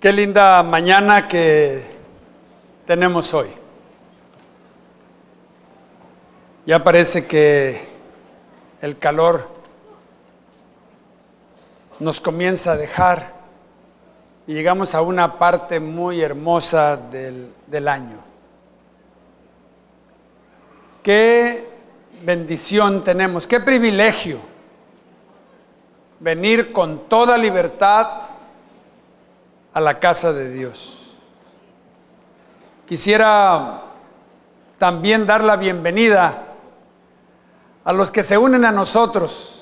Qué linda mañana que tenemos hoy. Ya parece que el calor nos comienza a dejar y llegamos a una parte muy hermosa del, del año. Qué bendición tenemos, qué privilegio venir con toda libertad a la casa de Dios. Quisiera también dar la bienvenida a los que se unen a nosotros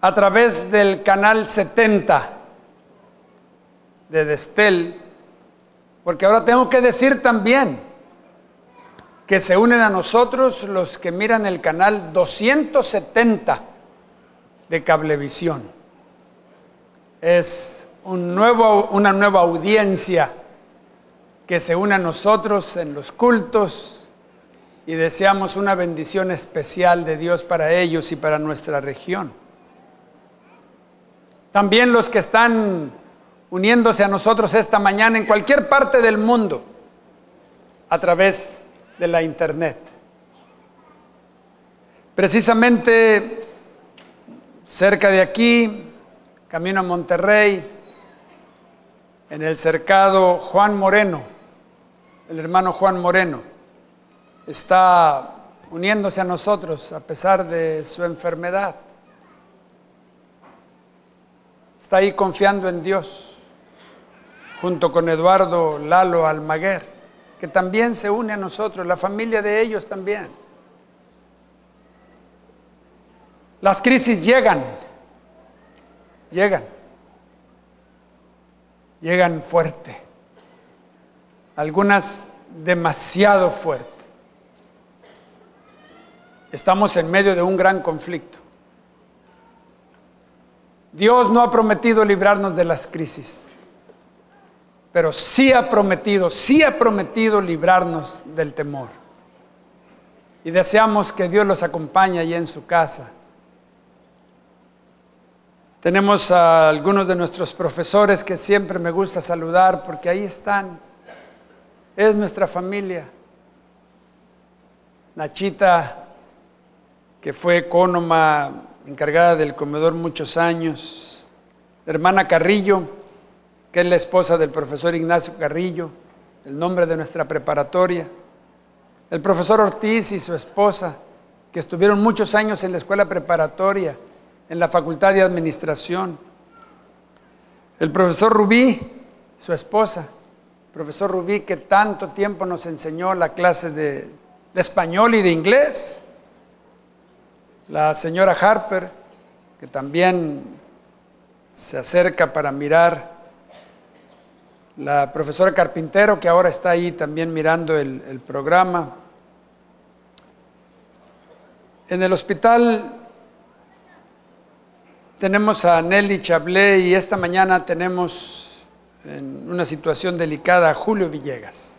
a través del canal 70 de Destel, porque ahora tengo que decir también que se unen a nosotros los que miran el canal 270 de Cablevisión. Es un nuevo, una nueva audiencia que se une a nosotros en los cultos y deseamos una bendición especial de Dios para ellos y para nuestra región. También los que están uniéndose a nosotros esta mañana en cualquier parte del mundo a través de la internet. Precisamente cerca de aquí, camino a Monterrey, en el cercado Juan Moreno, el hermano Juan Moreno, está uniéndose a nosotros a pesar de su enfermedad. Está ahí confiando en Dios, junto con Eduardo Lalo Almaguer, que también se une a nosotros, la familia de ellos también. Las crisis llegan, llegan llegan fuerte, algunas demasiado fuerte. Estamos en medio de un gran conflicto. Dios no ha prometido librarnos de las crisis, pero sí ha prometido, sí ha prometido librarnos del temor. Y deseamos que Dios los acompañe allí en su casa tenemos a algunos de nuestros profesores que siempre me gusta saludar porque ahí están. Es nuestra familia. Nachita, que fue ecónoma, encargada del comedor muchos años. Hermana Carrillo, que es la esposa del profesor Ignacio Carrillo, el nombre de nuestra preparatoria. El profesor Ortiz y su esposa, que estuvieron muchos años en la escuela preparatoria en la Facultad de Administración. El profesor Rubí, su esposa, profesor Rubí que tanto tiempo nos enseñó la clase de, español y de inglés. La señora Harper, que también se acerca para mirar. La profesora Carpintero, que ahora está ahí también mirando el programa. En el hospital tenemos a Nelly Chablé y esta mañana tenemos en una situación delicada a Julio Villegas.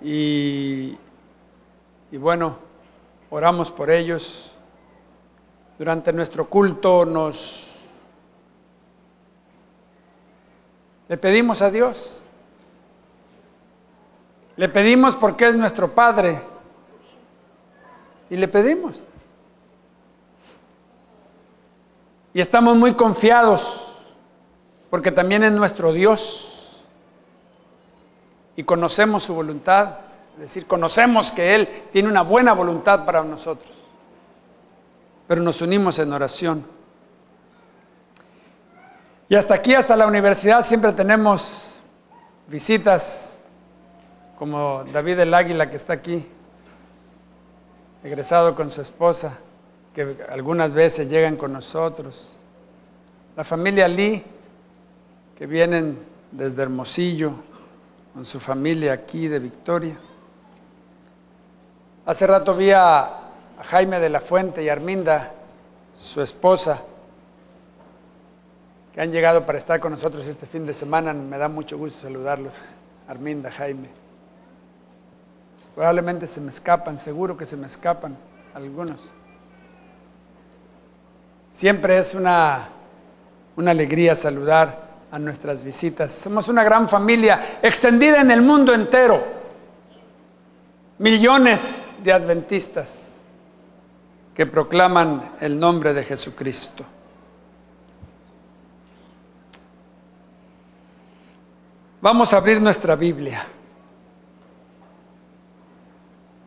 Y, y bueno, oramos por ellos. Durante nuestro culto nos le pedimos a Dios. Le pedimos porque es nuestro Padre. Y le pedimos. Y estamos muy confiados porque también es nuestro Dios. Y conocemos su voluntad. Es decir, conocemos que Él tiene una buena voluntad para nosotros. Pero nos unimos en oración. Y hasta aquí, hasta la universidad, siempre tenemos visitas como David el Águila que está aquí, egresado con su esposa que algunas veces llegan con nosotros. La familia Lee, que vienen desde Hermosillo, con su familia aquí de Victoria. Hace rato vi a, Jaime de la Fuente y Arminda, su esposa, que han llegado para estar con nosotros este fin de semana. Me da mucho gusto saludarlos, Arminda, Jaime. Probablemente se me escapan, seguro que se me escapan algunos. Siempre es una Una alegría saludar a nuestras visitas. Somos una gran familia extendida en el mundo entero. Millones de adventistas que proclaman el nombre de Jesucristo. Vamos a abrir nuestra Biblia.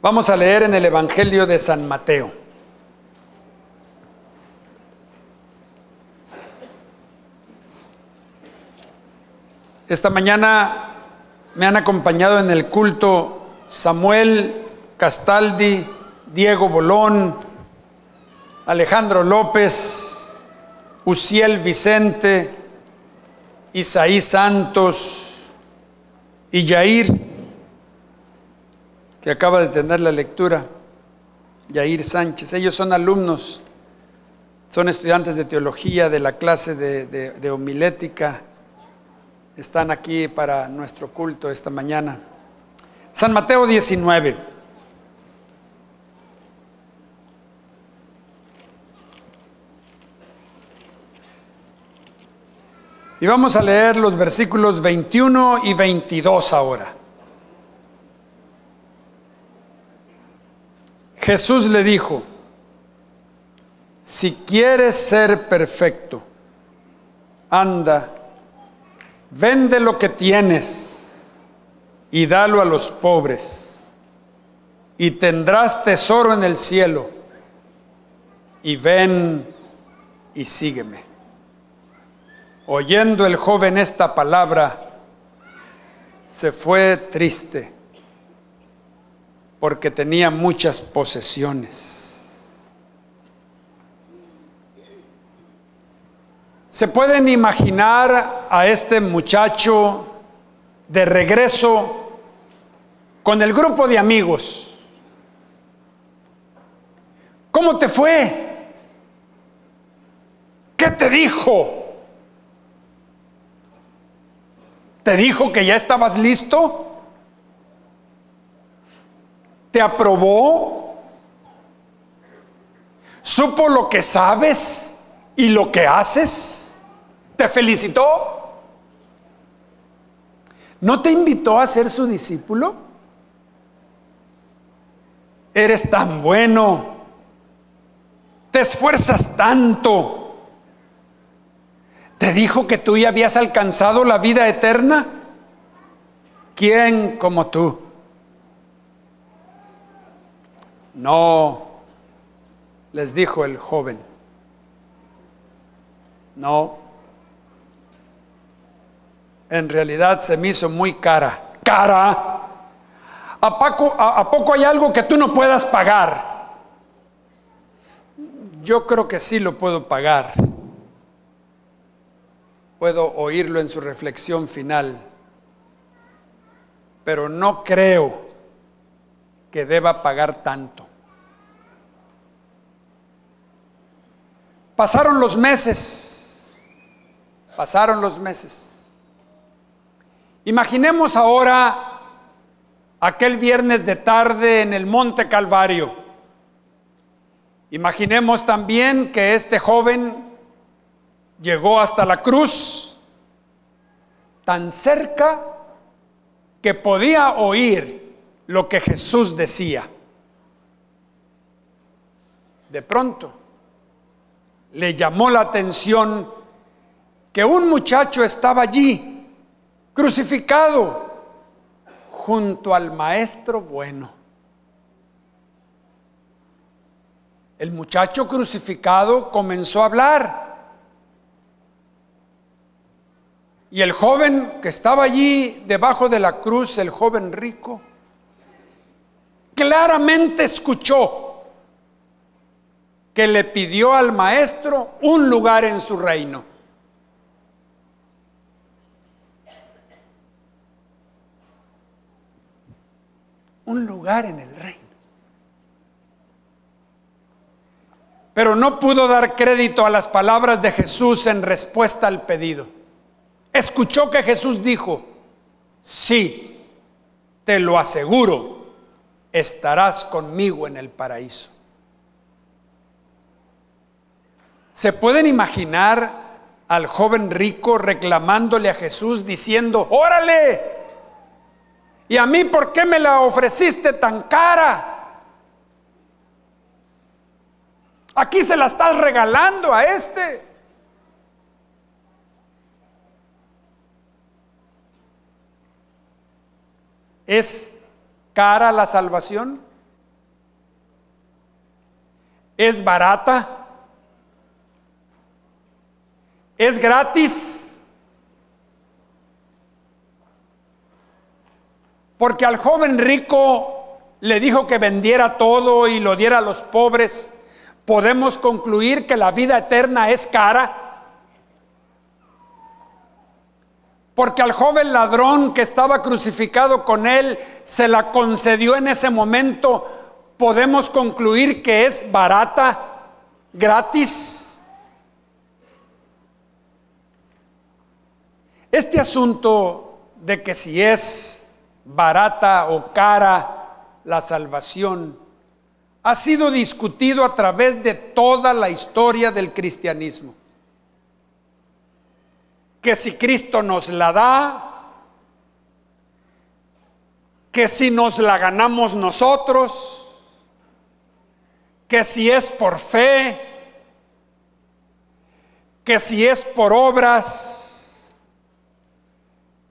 Vamos a leer en el Evangelio de San Mateo. Esta mañana me han acompañado en el culto Samuel Castaldi, Diego Bolón, Alejandro López, Uciel Vicente, Isaí Santos y Yair, que acaba de tener la lectura, Yair Sánchez. Ellos son alumnos, son estudiantes de teología de la clase de, homilética están aquí para nuestro culto esta mañana. San Mateo 19. Y vamos a leer los versículos 21 y 22 ahora. Jesús le dijo, si quieres ser perfecto, anda Vende lo que tienes y dalo a los pobres, y tendrás tesoro en el cielo. Y ven y sígueme. Oyendo el joven esta palabra, se fue triste porque tenía muchas posesiones. ¿Se pueden imaginar a este muchacho de regreso con el grupo de amigos? ¿Cómo te fue? ¿Qué te dijo? ¿Te dijo que ya estabas listo? ¿Te aprobó? ¿Supo lo que sabes y lo que haces? ¿Te felicitó? ¿No te invitó a ser su discípulo? Eres tan bueno. Te esfuerzas tanto. ¿Te dijo que tú ya habías alcanzado la vida eterna? ¿Quién como tú? No, les dijo el joven. No, en realidad se me hizo muy cara. Cara. ¿A poco, a, poco hay algo que tú no puedas pagar? Yo creo que sí lo puedo pagar. Puedo oírlo en su reflexión final. Pero no creo que deba pagar tanto. Pasaron los meses. Pasaron los meses. Imaginemos ahora aquel viernes de tarde en el Monte Calvario. Imaginemos también que este joven llegó hasta la cruz tan cerca que podía oír lo que Jesús decía. De pronto le llamó la atención que un muchacho estaba allí crucificado junto al maestro bueno. El muchacho crucificado comenzó a hablar. Y el joven que estaba allí debajo de la cruz, el joven rico, claramente escuchó que le pidió al maestro un lugar en su reino. Un lugar en el reino. Pero no pudo dar crédito a las palabras de Jesús en respuesta al pedido. Escuchó que Jesús dijo, sí, te lo aseguro, estarás conmigo en el paraíso. ¿Se pueden imaginar al joven rico reclamándole a Jesús diciendo, órale, ¿y a mí por qué me la ofreciste tan cara? Aquí se la estás regalando a este. ¿Es cara la salvación? ¿Es barata? ¿Es gratis? Porque al joven rico le dijo que vendiera todo y lo diera a los pobres. Podemos concluir que la vida eterna es cara. Porque al joven ladrón que estaba crucificado con él se la concedió en ese momento. Podemos concluir que es barata, gratis. Este asunto de que si es barata o cara la salvación. Ha sido discutido a través de toda la historia del cristianismo. Que si Cristo nos la da, que si nos la ganamos nosotros, que si es por fe, que si es por obras,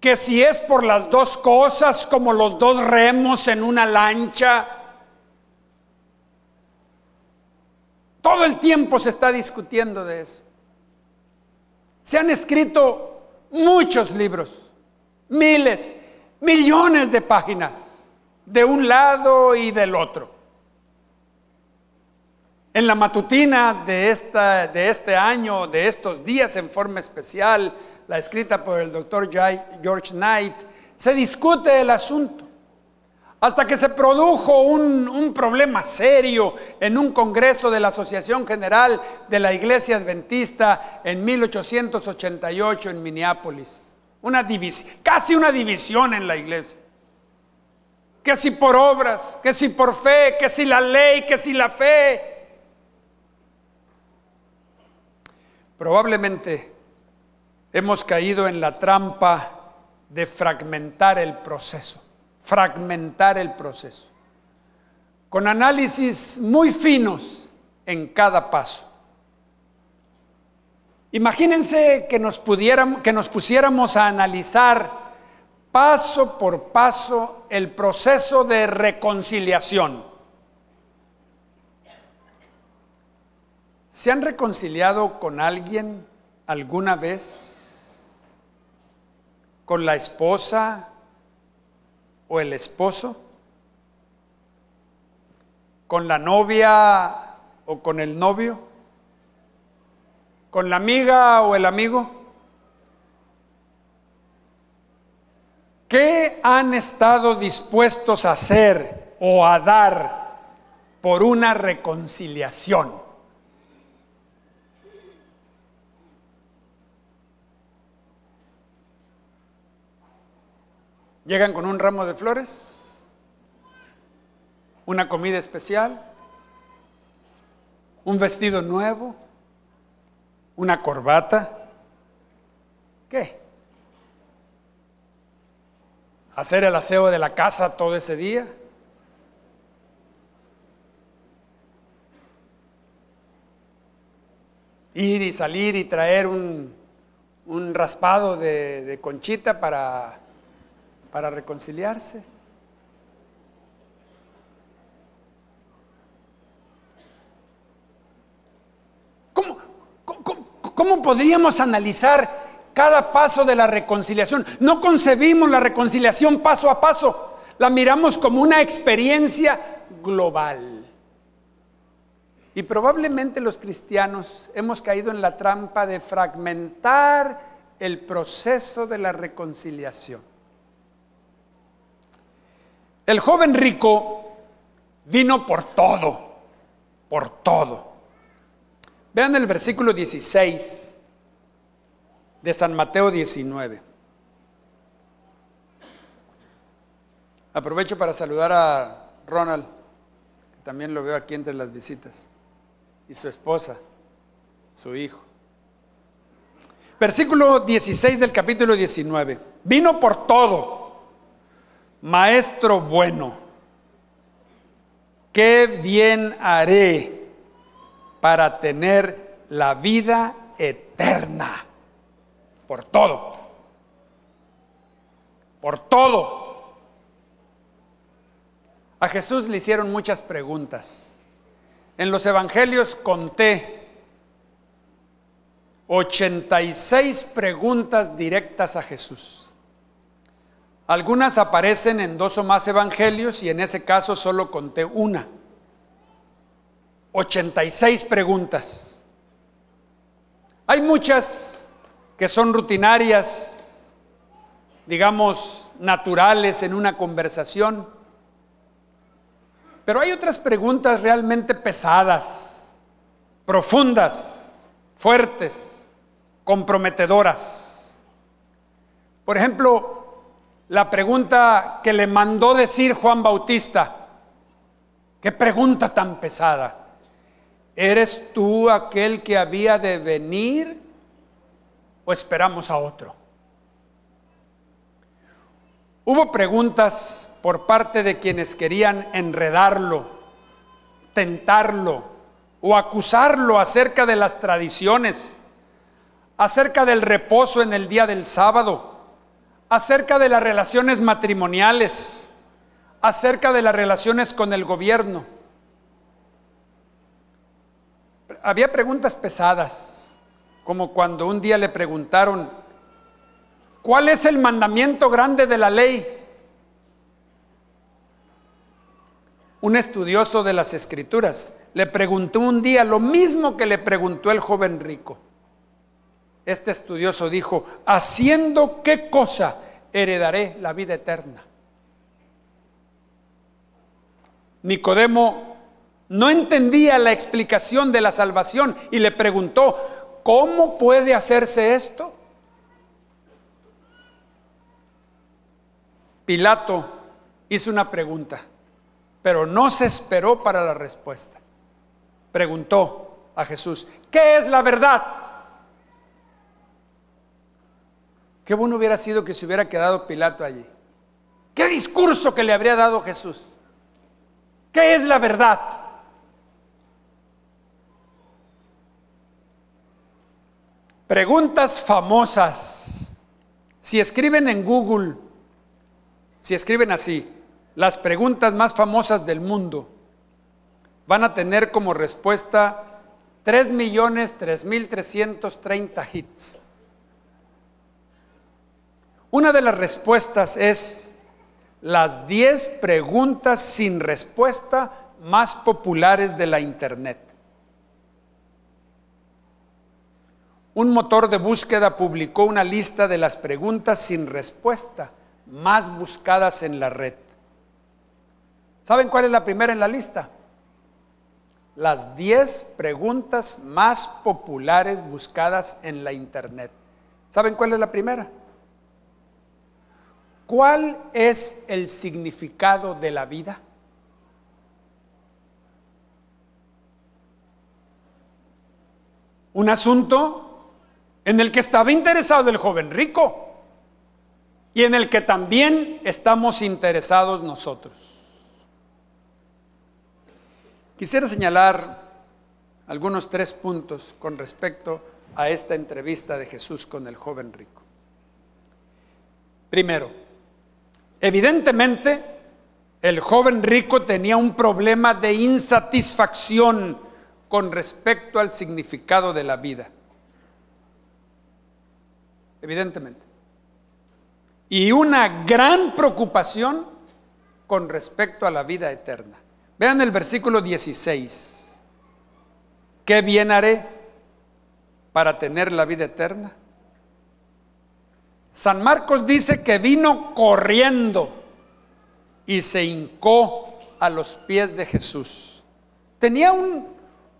que si es por las dos cosas como los dos remos en una lancha. Todo el tiempo se está discutiendo de eso. Se han escrito muchos libros, miles, millones de páginas, de un lado y del otro. En la matutina de, esta, de este año, de estos días en forma especial, la escrita por el doctor George Knight, se discute el asunto hasta que se produjo un, problema serio en un congreso de la Asociación General de la Iglesia Adventista en 1888 en Minneapolis. Una casi una división en la iglesia. Que si por obras, que si por fe, que si la ley, que si la fe. Probablemente hemos caído en la trampa de fragmentar el proceso fragmentar el proceso, con análisis muy finos en cada paso. Imagínense que nos, pudiéramos, que nos pusiéramos a analizar paso por paso el proceso de reconciliación. ¿Se han reconciliado con alguien alguna vez? ¿Con la esposa? o el esposo, con la novia o con el novio, con la amiga o el amigo. ¿Qué han estado dispuestos a hacer o a dar por una reconciliación? Llegan con un ramo de flores, una comida especial, un vestido nuevo, una corbata. ¿Qué? Hacer el aseo de la casa todo ese día. Ir y salir y traer un, raspado de conchita para para reconciliarse. ¿Cómo, podríamos analizar cada paso de la reconciliación? No concebimos la reconciliación paso a paso, la miramos como una experiencia global. Y probablemente los cristianos hemos caído en la trampa de fragmentar el proceso de la reconciliación. El joven rico vino por todo, por todo. Vean el versículo 16 de San Mateo 19. Aprovecho para saludar a Ronald, que también lo veo aquí entre las visitas, y su esposa, su hijo. Versículo 16 del capítulo 19. Vino por todo, maestro bueno. Qué bien haré para tener la vida eterna. Por todo. Por todo. A Jesús le hicieron muchas preguntas. En los evangelios conté 86 preguntas directas a Jesús. Algunas aparecen en dos o más evangelios y en ese caso solo conté una. 86 preguntas. Hay muchas que son rutinarias, digamos, naturales en una conversación. Pero hay otras preguntas realmente pesadas, profundas, fuertes, comprometedoras. Por ejemplo, la pregunta que le mandó decir Juan Bautista. Qué pregunta tan pesada. ¿Eres tú aquel que había de venir o esperamos a otro? Hubo preguntas por parte de quienes querían enredarlo, tentarlo o acusarlo acerca de las tradiciones, acerca del reposo en el día del sábado, acerca de las relaciones matrimoniales, acerca de las relaciones con el gobierno. Había preguntas pesadas, como cuando un día le preguntaron, ¿cuál es el mandamiento grande de la ley? Un estudioso de las escrituras le preguntó un día lo mismo que le preguntó el joven rico. Este estudioso dijo, ¿haciendo qué cosa heredaré la vida eterna? Nicodemo no entendía la explicación de la salvación y le preguntó, ¿cómo puede hacerse esto? Pilato hizo una pregunta, pero no se esperó para la respuesta. Preguntó a Jesús, ¿qué es la verdad? Qué bueno hubiera sido que se hubiera quedado Pilato allí. ¿Qué discurso que le habría dado Jesús? ¿Qué es la verdad? Preguntas famosas. Si escriben en Google, si escriben así, las preguntas más famosas del mundo, van a tener como respuesta 3 millones 3 mil 330 hits. Una de las respuestas es las 10 preguntas sin respuesta más populares de la Internet. Un motor de búsqueda publicó una lista de las preguntas sin respuesta más buscadas en la red. ¿Saben cuál es la primera en la lista? Las 10 preguntas más populares buscadas en la Internet. ¿Saben cuál es la primera? ¿Cuál es el significado de la vida? Un asunto en el que estaba interesado el joven rico y en el que también estamos interesados nosotros. Quisiera señalar algunos tres puntos con respecto a esta entrevista de Jesús con el joven rico. Primero, evidentemente el joven rico tenía un problema de insatisfacción con respecto al significado de la vida. Evidentemente y una gran preocupación con respecto a la vida eterna. Vean el versículo 16. ¿Qué bien haré para tener la vida eterna? San Marcos dice que vino corriendo y se hincó a los pies de Jesús. Tenía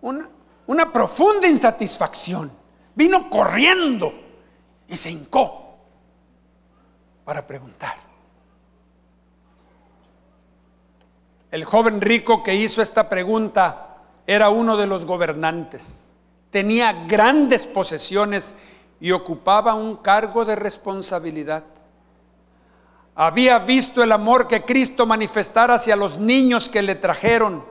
una, profunda insatisfacción. Vino corriendo y se hincó para preguntar. El joven rico que hizo esta pregunta era uno de los gobernantes. Tenía grandes posesiones y ocupaba un cargo de responsabilidad. Había visto el amor que Cristo manifestara hacia los niños que le trajeron.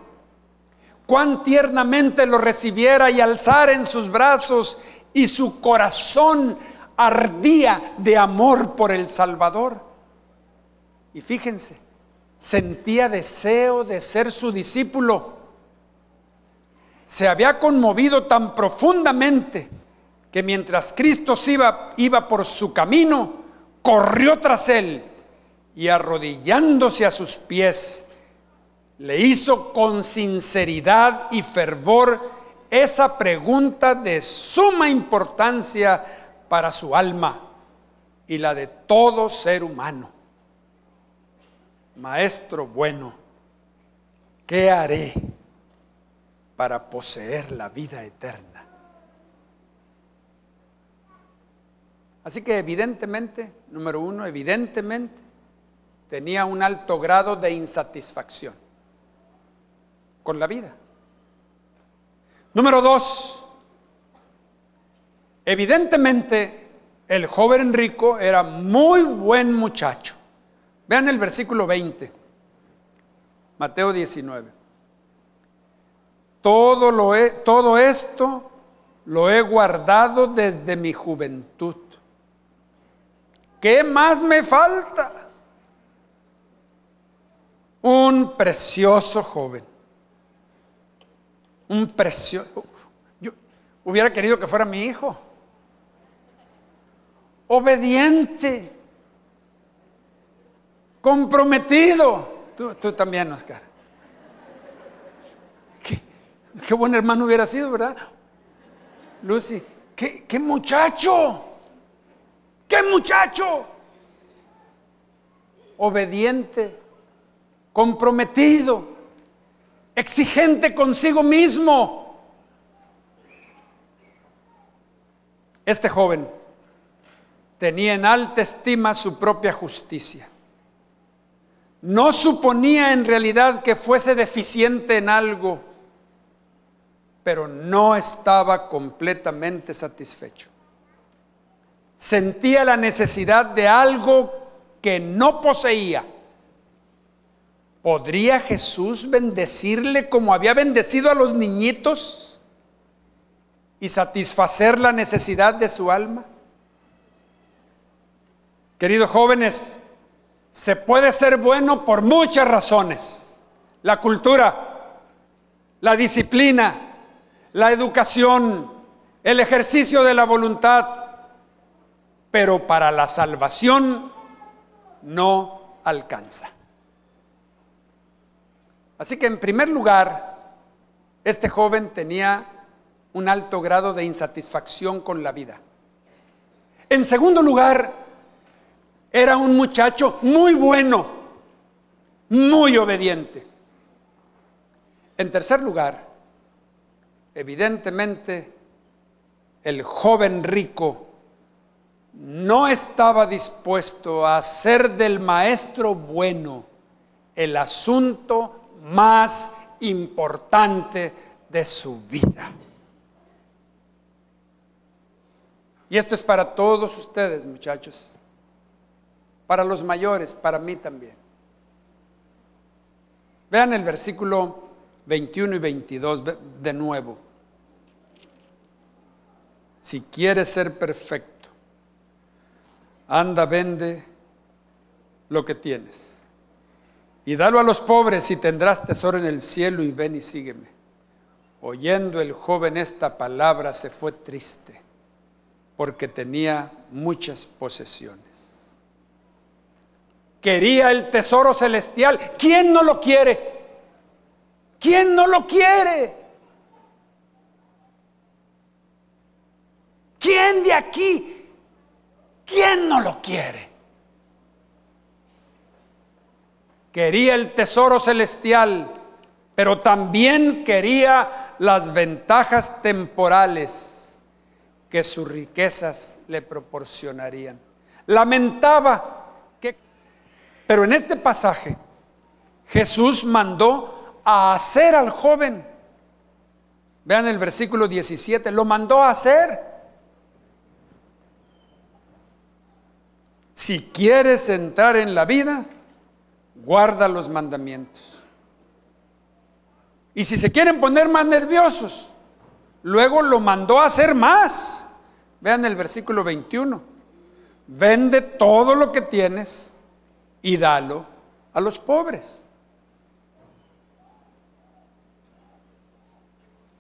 Cuán tiernamente lo recibiera y alzara en sus brazos y su corazón ardía de amor por el Salvador. Y fíjense, sentía deseo de ser su discípulo. Se había conmovido tan profundamente que mientras Cristo iba, iba por su camino, corrió tras él y arrodillándose a sus pies, le hizo con sinceridad y fervor esa pregunta de suma importancia para su alma y la de todo ser humano. Maestro bueno, ¿qué haré para poseer la vida eterna? Así que evidentemente, número uno, evidentemente, tenía un alto grado de insatisfacción con la vida. Número dos, evidentemente el joven rico era muy buen muchacho. Vean el versículo 20, Mateo 19. Todo, lo todo esto lo he guardado desde mi juventud. ¿Qué más me falta? Un precioso joven. Un precioso. Yo hubiera querido que fuera mi hijo. Obediente. Comprometido. Tú, también, Oscar. Qué, qué, buen hermano hubiera sido, ¿verdad? Lucy, qué, qué muchacho. ¡Qué muchacho! Obediente comprometido, exigente consigo mismo. Este joven tenía en alta estima su propia justicia. No suponía en realidad que fuese deficiente en algo, pero no estaba completamente satisfecho. Sentía la necesidad de algo que no poseía ¿Podría Jesús bendecirle como había bendecido a los niñitos y satisfacer la necesidad de su alma? Queridos jóvenes, se puede ser bueno por muchas razones. La cultura, la disciplina, la educación, el ejercicio de la voluntad, pero para la salvación no alcanza. Así que en primer lugar, este joven tenía un alto grado de insatisfacción con la vida. En segundo lugar, era un muchacho muy bueno, muy obediente. En tercer lugar, evidentemente, el joven rico no estaba dispuesto a hacer del maestro bueno el asunto más importante de su vida. Y esto es para todos ustedes, muchachos. Para los mayores, para mí también. Vean el versículo 21 y 22 de nuevo. Si quieres ser perfecto, anda, vende lo que tienes y dalo a los pobres y tendrás tesoro en el cielo y ven y sígueme. Oyendo el joven esta palabra se fue triste porque tenía muchas posesiones. Quería el tesoro celestial. ¿Quién no lo quiere? ¿Quién no lo quiere? ¿Quién de aquí? ¿Quién no lo quiere? quería el tesoro celestial, pero también quería las ventajas temporales que sus riquezas le proporcionarían. Lamentaba que... Pero en este pasaje Jesús mandó a hacer al joven. Vean el versículo 17, lo mandó a hacer. Si quieres entrar en la vida, guarda los mandamientos. Y si se quieren poner más nerviosos, luego lo mandó a hacer más. Vean el versículo 21. Vende todo lo que tienes y dalo a los pobres.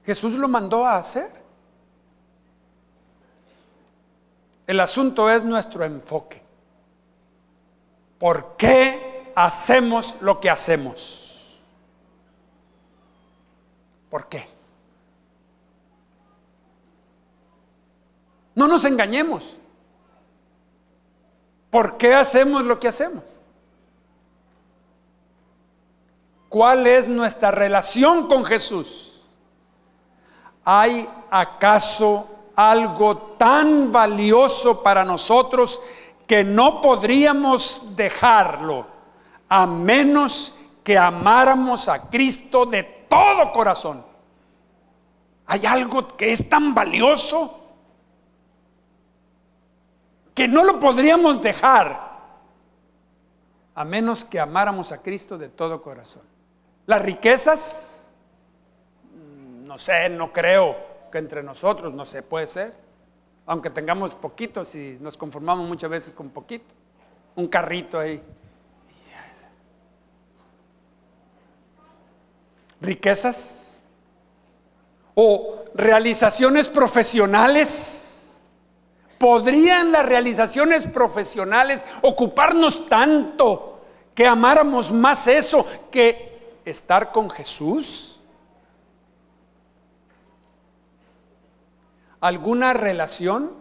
Jesús lo mandó a hacer. El asunto es nuestro enfoque. ¿Por qué hacemos lo que hacemos? ¿Por qué? No nos engañemos. ¿Por qué hacemos lo que hacemos? ¿Cuál es nuestra relación con Jesús? ¿Hay acaso algo tan valioso para nosotros que no podríamos dejarlo a menos que amáramos a Cristo de todo corazón? ¿Hay algo que es tan valioso que no lo podríamos dejar a menos que amáramos a Cristo de todo corazón? Las riquezas, no sé, no creo que entre nosotros, no sé, puede ser. Aunque tengamos poquitos y nos conformamos muchas veces con poquito. Un carrito ahí. Riquezas. O realizaciones profesionales. ¿Podrían las realizaciones profesionales ocuparnos tanto que amáramos más eso que estar con Jesús? ¿Alguna relación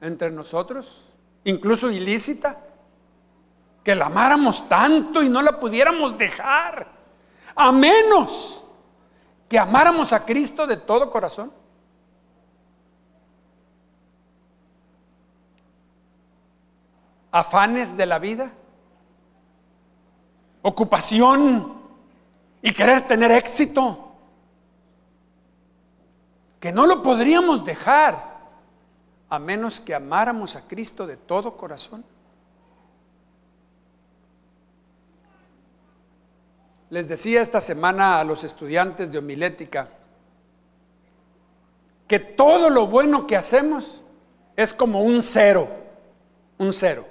entre nosotros, incluso ilícita? Que la amáramos tanto y no la pudiéramos dejar, a menos que amáramos a Cristo de todo corazón. Afanes de la vida ocupación y querer tener éxito, que no lo podríamos dejar a menos que amáramos a Cristo de todo corazón. Les decía esta semana a los estudiantes de homilética que todo lo bueno que hacemos es como un cero, un cero.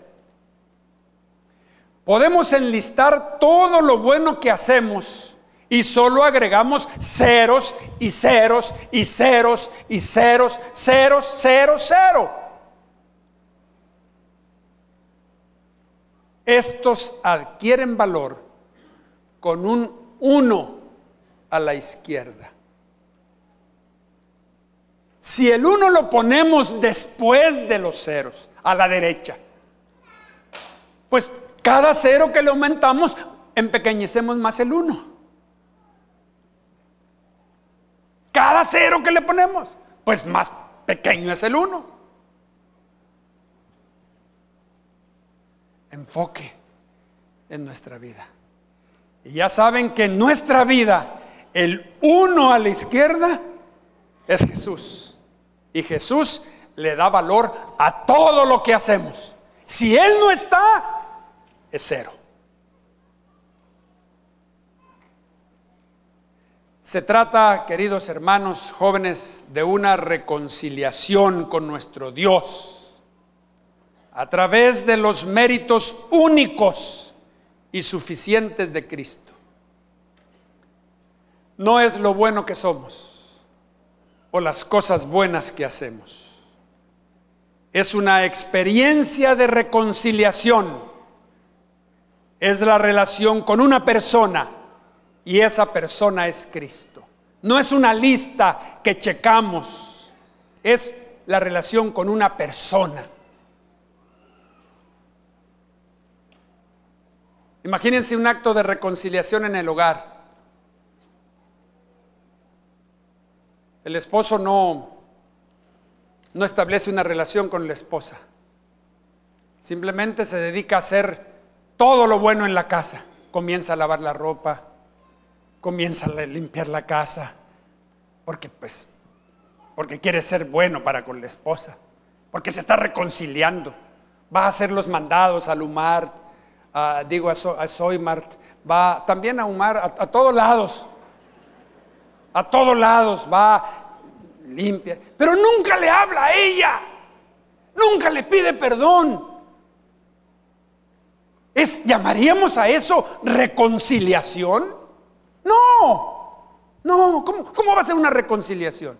Podemos enlistar todo lo bueno que hacemos y solo agregamos ceros y ceros y ceros y ceros, ceros, cero, cero. Estos adquieren valor con un uno a la izquierda. Si el uno lo ponemos después de los ceros, a la derecha, pues cada cero que le aumentamos, empequeñecemos más el uno. Cada cero que le ponemos, pues más pequeño es el uno. Enfoque en nuestra vida. Y ya saben que en nuestra vida el uno a la izquierda es Jesús. Y Jesús le da valor a todo lo que hacemos. Si Él no está, es cero. Se trata, queridos hermanos jóvenes, de una reconciliación con nuestro Dios a través de los méritos únicos y suficientes de Cristo. No es lo bueno que somos o las cosas buenas que hacemos. Es una experiencia de reconciliación es la relación con una persona y esa persona es Cristo. No es una lista que checamos, es la relación con una persona. Imagínense un acto de reconciliación en el hogar. El esposo no, no establece una relación con la esposa. Simplemente se dedica a hacer todo lo bueno en la casa. Comienza a lavar la ropa, comienza a limpiar la casa, porque pues, porque quiere ser bueno para con la esposa, porque se está reconciliando, va a hacer los mandados a Lumar, digo a, Soymart, va también a Umar, a, a todos lados, a todos lados, va limpia, pero nunca le habla a ella, nunca le pide perdón. ¿Es, ¿Llamaríamos a eso reconciliación? No, no, ¿cómo, cómo va a ser una reconciliación?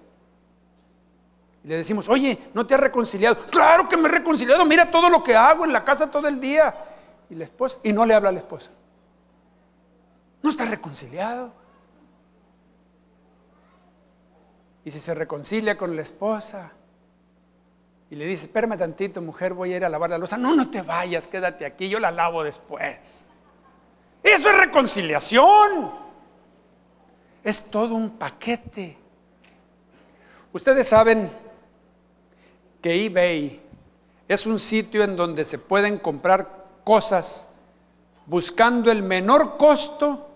Y le decimos, oye, ¿no te has reconciliado? Claro que me he reconciliado, mira todo lo que hago en la casa todo el día. Y la esposa, y no le habla a la esposa. No está reconciliado. Y si se reconcilia con la esposa y le dice, espérame tantito, mujer, voy a ir a lavar la losa. No, no te vayas, quédate aquí, yo la lavo después. Eso es reconciliación. Es todo un paquete. Ustedes saben que eBay es un sitio en donde se pueden comprar cosas buscando el menor costo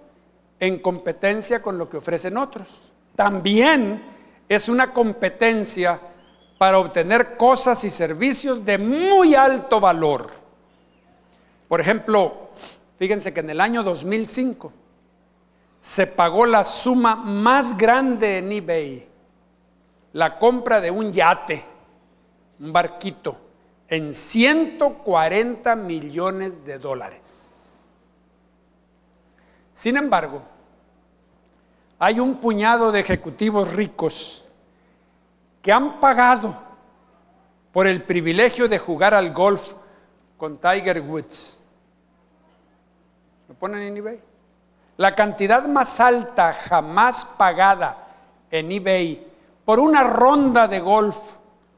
en competencia con lo que ofrecen otros. También es una competencia para obtener cosas y servicios de muy alto valor. Por ejemplo, fíjense que en el año 2005 se pagó la suma más grande en eBay, la compra de un yate un barquito, en 140 millones de dólares. Sin embargo, hay un puñado de ejecutivos ricos que han pagado por el privilegio de jugar al golf con Tiger Woods. ¿Lo ponen en eBay? La cantidad más alta jamás pagada en eBay por una ronda de golf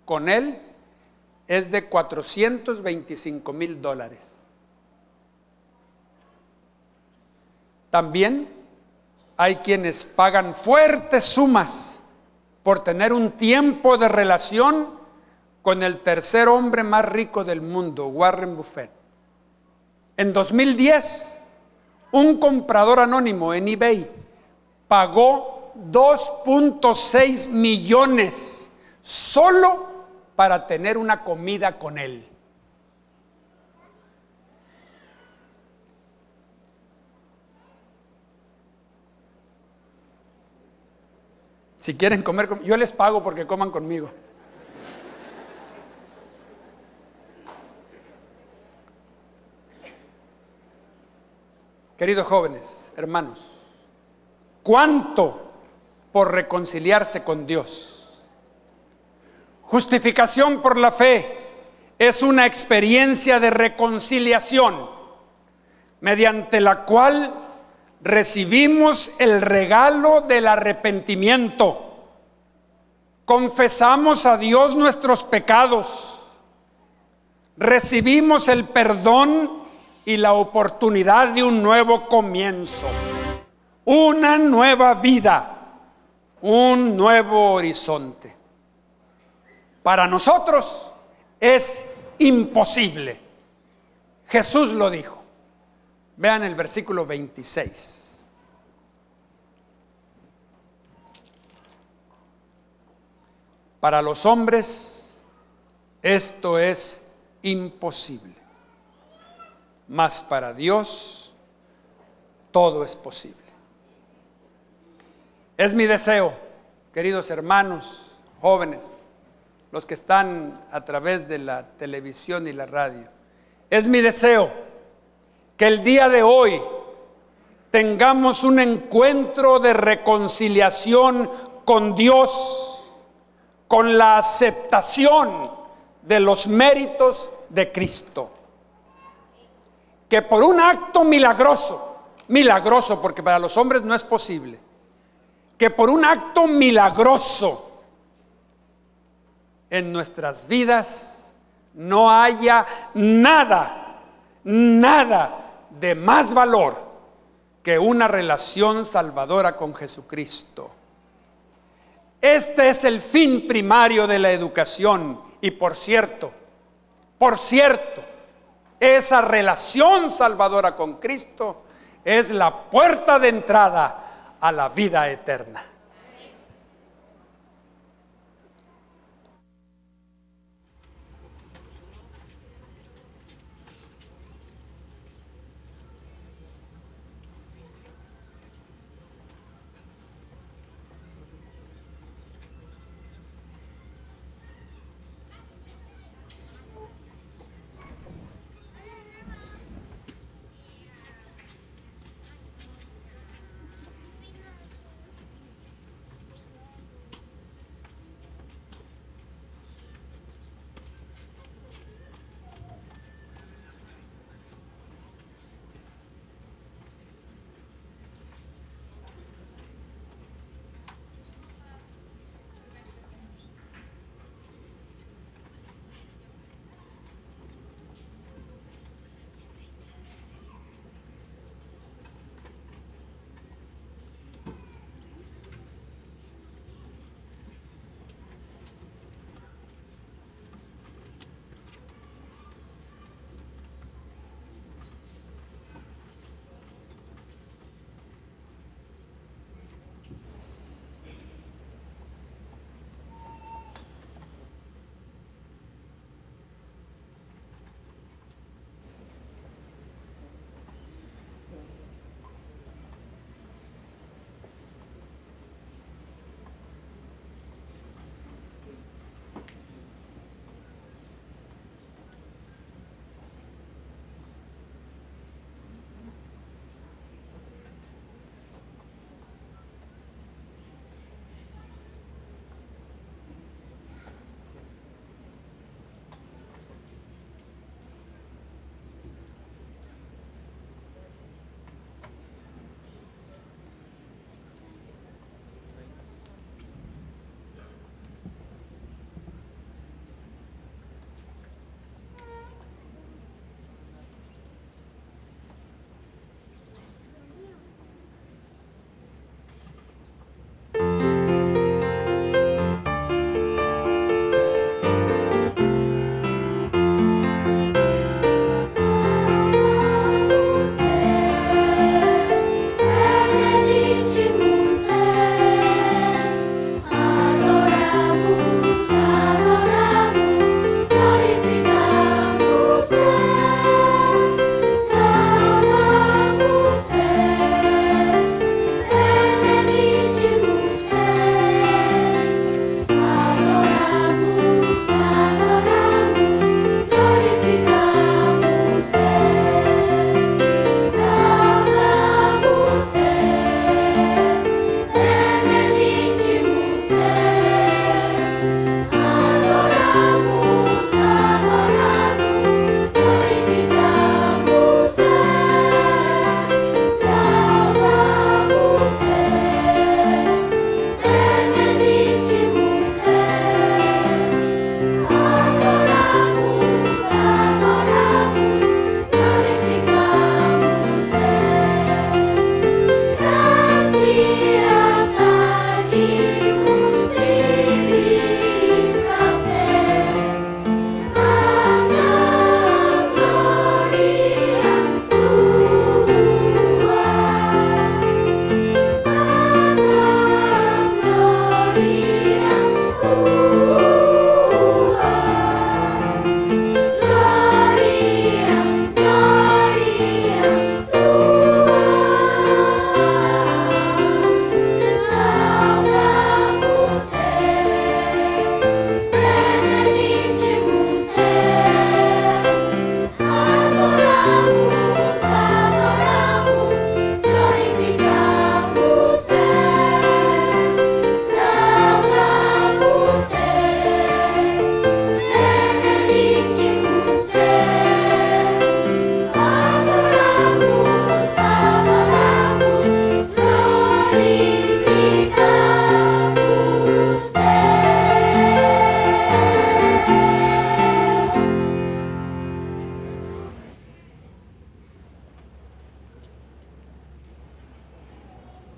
con él es de 425 mil dólares. También hay quienes pagan fuertes sumas por tener un tiempo de relación con el tercer hombre más rico del mundo, Warren Buffett. En 2010, un comprador anónimo en eBay pagó 2.6 millones solo para tener una comida con Él. Si quieren comer, yo les pago porque coman conmigo. Queridos jóvenes, hermanos, ¿cuánto por reconciliarse con Dios? Justificación por la fe es una experiencia de reconciliación mediante la cual recibimos el regalo del arrepentimiento. Confesamos a Dios nuestros pecados. Recibimos el perdón y la oportunidad de un nuevo comienzo. Una nueva vida. Un nuevo horizonte. Para nosotros es imposible. Jesús lo dijo. Vean el versículo 26. Para los hombres esto es imposible, mas para Dios todo es posible. Es mi deseo, queridos hermanos, jóvenes, los que están a través de la televisión y la radio. Es mi deseo que el día de hoy tengamos un encuentro de reconciliación con Dios, con la aceptación de los méritos de Cristo. Que por un acto milagroso, milagroso porque para los hombres no es posible, que por un acto milagroso, en nuestras vidas no haya nada, nada de más valor que una relación salvadora con Jesucristo. Este es el fin primario de la educación y por cierto, por cierto, esa relación salvadora con Cristo es la puerta de entrada a la vida eterna.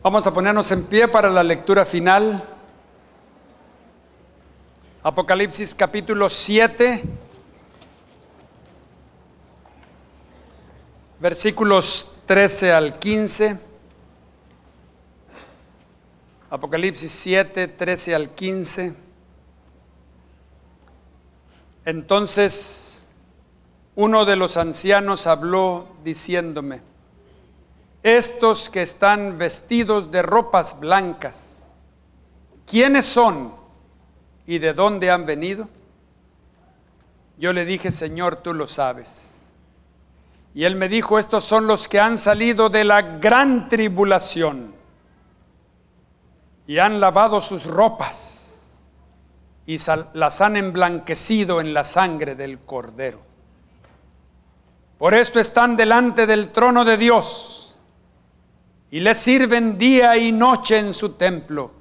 Vamos a ponernos en pie para la lectura final. Apocalipsis capítulo 7, versículos 13 al 15. Apocalipsis 7, 13 al 15. Entonces uno de los ancianos habló diciéndome, estos que están vestidos de ropas blancas, ¿quiénes son y de dónde han venido? Yo le dije, Señor, tú lo sabes. Y él me dijo, estos son los que han salido de la gran tribulación y han lavado sus ropas y las han emblanquecido en la sangre del cordero. Por esto están delante del trono de Dios y le sirven día y noche en su templo.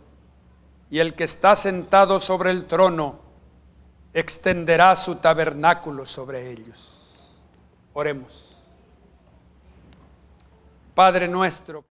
Y el que está sentado sobre el trono extenderá su tabernáculo sobre ellos. Oremos. Padre nuestro.